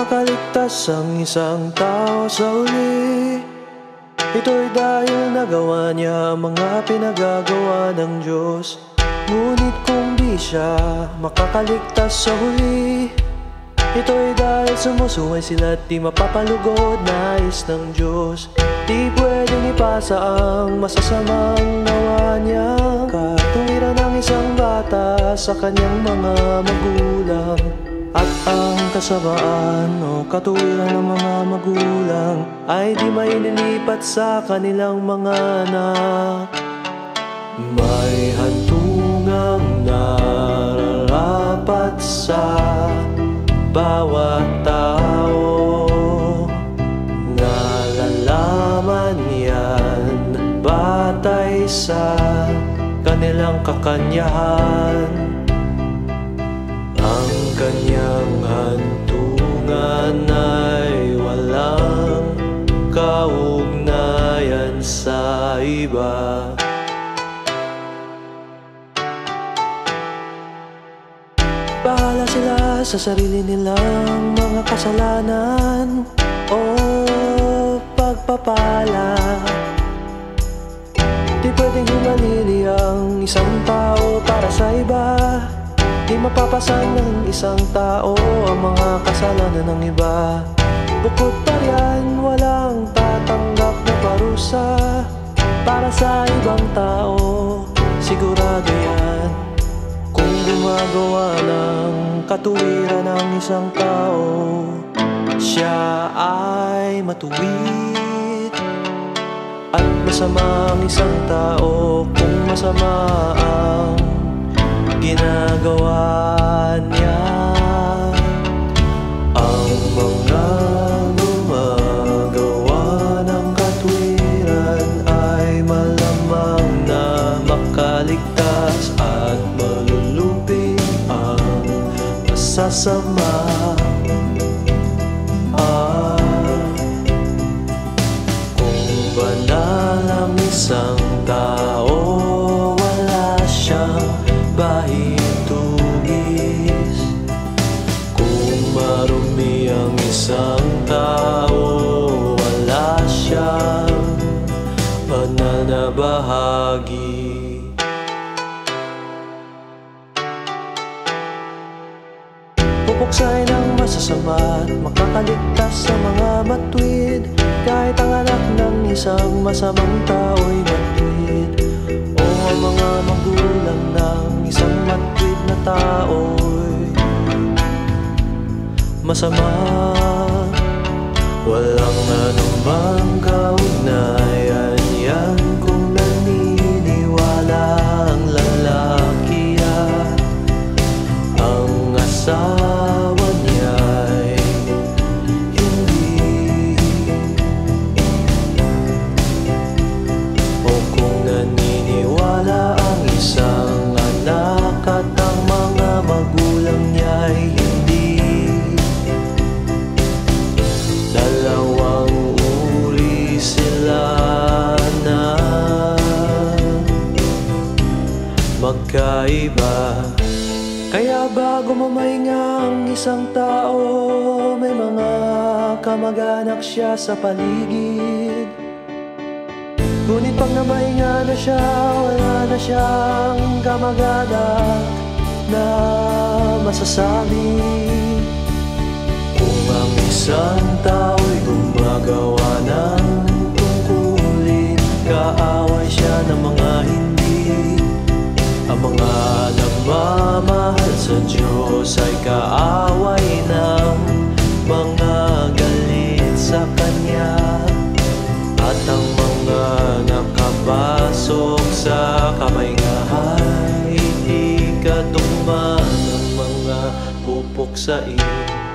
makaligtas ang isang tao sa uli. Ito'y dahil nagawa niya ang mga pinagagawa ng Diyos. Ngunit kung di siya makakaligtas sa huli Ito'y dahil sumusuway sila at di mapapalugod Nais ng Diyos. Di pwedeng ipasa ang masasamang gawa niya. Katuwiran ng isang bata sa kanyang mga magulang At ang kasamaan o katuwiran ng mga magulang Ay di maililipat sa kanilang mga anak. May hantungang nararapat sa bawat tao. Nalalaman yan batay sa kanilang kakanyahan sa iba. Bahala sila sa sarili nilang mga kasalanan o pagpapala. Di pwedeng humalili ang isang tao para sa iba. Di mapapasan ng isang tao ang mga kasalanan ng iba. Bukod pa Para sa ibang tao, sigurado yan. Kung gumagawa ng katuwiran ng isang tao Siya ay matuwid. At masama ang isang tao Kung masama ang ginagawa niya makaligtas At malulupi ang masasama. Ah, kung banal ang isang tao Wala siyang bahitugis Kung marumi ang isang tao Wala siyang banal Pupuksay ng masasama at makakaligtas sa mga matuwid Kahit ang anak ng isang masamang tao'y matuwid O ang mga magulang ng isang matuwid na tao'y masama. Walang anumang magkaiba. Kaya bago mamahinga ang isang tao? May mga kamag-anak siya sa paligid. Ngunit pag namahinga na siya Wala na siyang kamag-anak Na masasabi. Kung ang isang tao'y Diyos ay kaaway ng mga galit sa Kanya. At ang mga nakapasok sa kamay nga ay hindi katungma ng mga pupok sa iyo